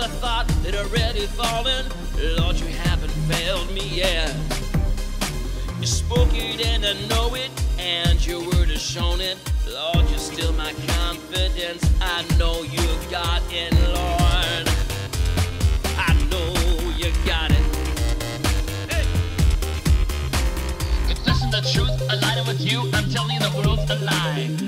already fallen. Lord, you haven't failed me yet. You spoke it and I know it, and your word has shown it. Lord, you're still my confidence. I know You've got it, Lord. I know you got it. This is the truth, aligning with you, I'm telling you the world's a lie.